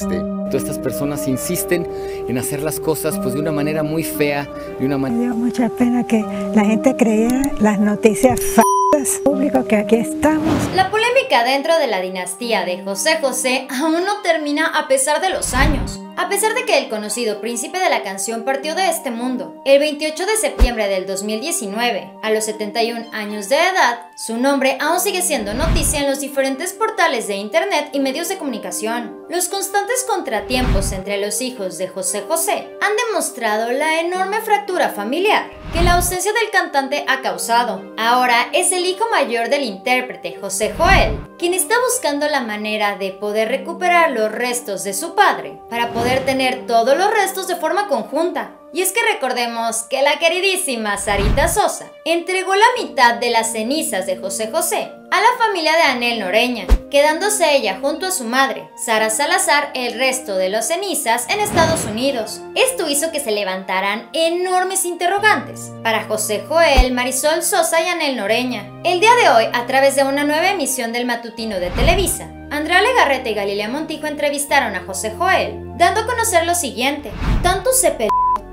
Este, todas estas personas insisten en hacer las cosas pues de una manera muy fea, de una manera... Me dio mucha pena que la gente creyera las noticias falsas público que aquí estamos. La polémica dentro de la dinastía de José José aún no termina a pesar de los años. A pesar de que el conocido príncipe de la canción partió de este mundo el 28 de septiembre del 2019, a los 71 años de edad, su nombre aún sigue siendo noticia en los diferentes portales de internet y medios de comunicación. Los constantes contratiempos entre los hijos de José José han demostrado la enorme fractura familiar que la ausencia del cantante ha causado. Ahora es el hijo mayor del intérprete, José Joel, quien está buscando la manera de poder recuperar los restos de su padre para poder tener todos los restos de forma conjunta. Y es que recordemos que la queridísima Sarita Sosa entregó la mitad de las cenizas de José José a la familia de Anel Noreña, quedándose ella junto a su madre, Sara Salazar, el resto de las cenizas en Estados Unidos. Esto hizo que se levantaran enormes interrogantes para José Joel, Marisol Sosa y Anel Noreña. El día de hoy, a través de una nueva emisión del matutino de Televisa, Andrea Legarreta y Galilea Montijo entrevistaron a José Joel, dando a conocer lo siguiente. Tanto se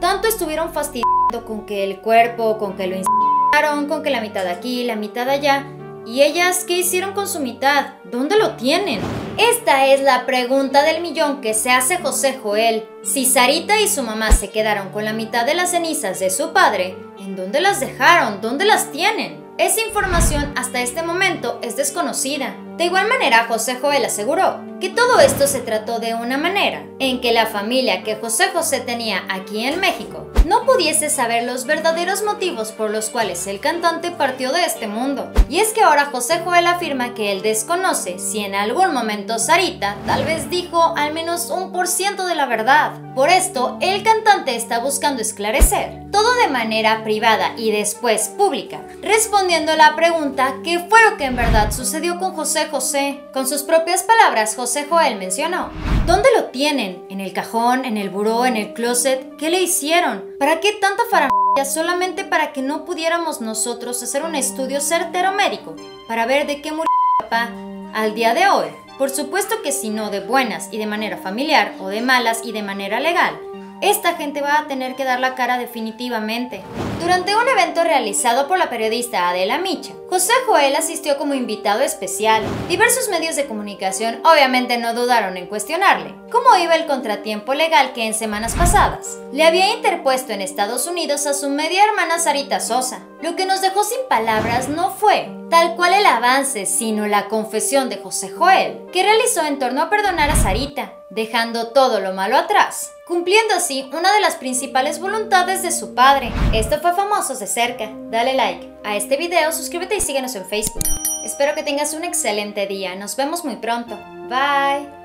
tanto estuvieron fastidiando con que el cuerpo, con que lo instalaron, con que la mitad aquí, la mitad allá. ¿Y ellas qué hicieron con su mitad? ¿Dónde lo tienen? Esta es la pregunta del millón que se hace José Joel. Si Sarita y su mamá se quedaron con la mitad de las cenizas de su padre, ¿en dónde las dejaron? ¿Dónde las tienen? Esa información hasta este momento es desconocida. De igual manera, José Joel aseguró que todo esto se trató de una manera en que la familia que José José tenía aquí en México no pudiese saber los verdaderos motivos por los cuales el cantante partió de este mundo. Y es que ahora José Joel afirma que él desconoce si en algún momento Sarita tal vez dijo al menos un por ciento de la verdad. Por esto, el cantante está buscando esclarecer todo de manera privada y después pública, respondiendo a la pregunta ¿qué fue lo que en verdad sucedió con José? Con sus propias palabras, José Joel mencionó, ¿dónde lo tienen? ¿En el cajón? ¿En el buró? ¿En el closet? ¿Qué le hicieron? ¿Para qué tanta faramaya solamente para que no pudiéramos nosotros hacer un estudio certero médico para ver de qué murió papá al día de hoy? Por supuesto que si no de buenas y de manera familiar o de malas y de manera legal, esta gente va a tener que dar la cara definitivamente. Durante un evento realizado por la periodista Adela Micha, José Joel asistió como invitado especial. Diversos medios de comunicación obviamente no dudaron en cuestionarle cómo iba el contratiempo legal que en semanas pasadas le había interpuesto en Estados Unidos a su media hermana Sarita Sosa. Lo que nos dejó sin palabras no fue tal cual el avance, sino la confesión de José Joel, que realizó en torno a perdonar a Sarita, dejando todo lo malo atrás, cumpliendo así una de las principales voluntades de su padre. Esto fue Famosos de cerca. Dale like a este video, suscríbete y síguenos en Facebook. Espero que tengas un excelente día. Nos vemos muy pronto. Bye.